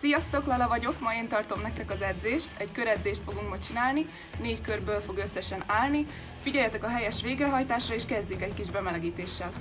Sziasztok, Lala vagyok, ma én tartom nektek az edzést. Egy köredzést fogunk ma csinálni, négy körből fog összesen állni. Figyeljetek a helyes végrehajtásra, és kezdjük egy kis bemelegítéssel.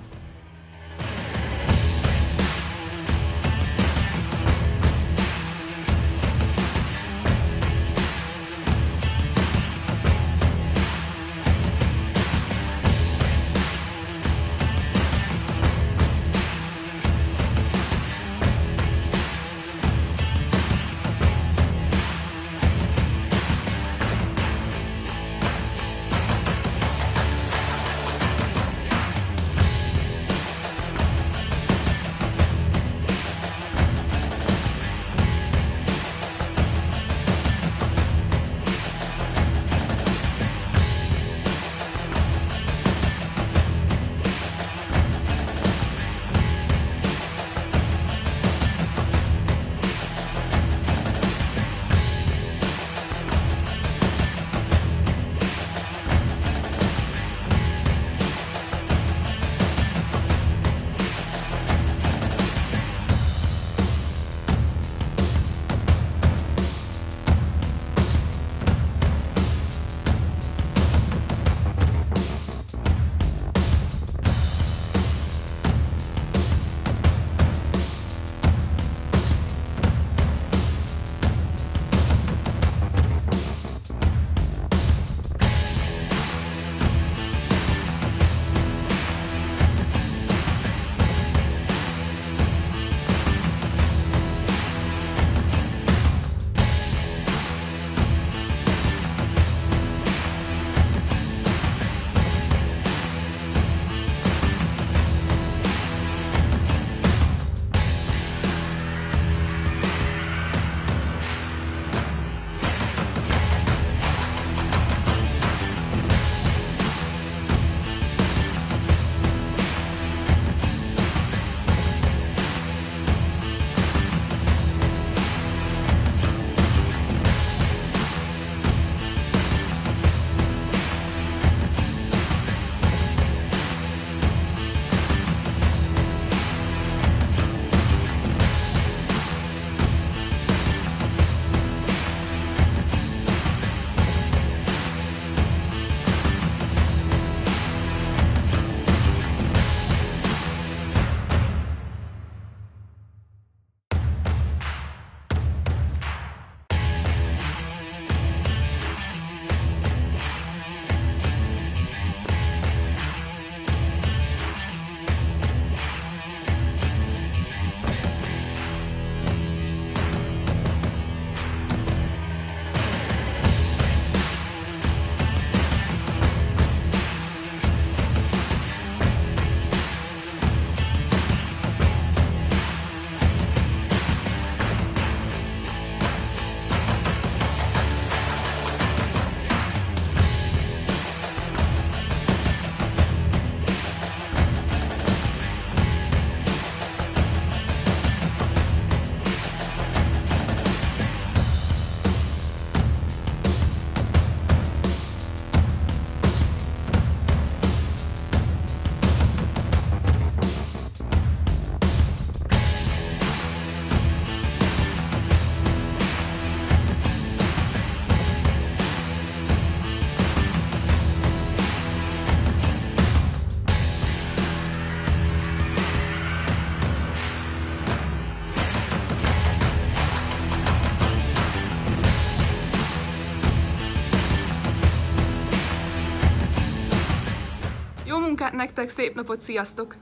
Munkát nektek, szép napot, sziasztok!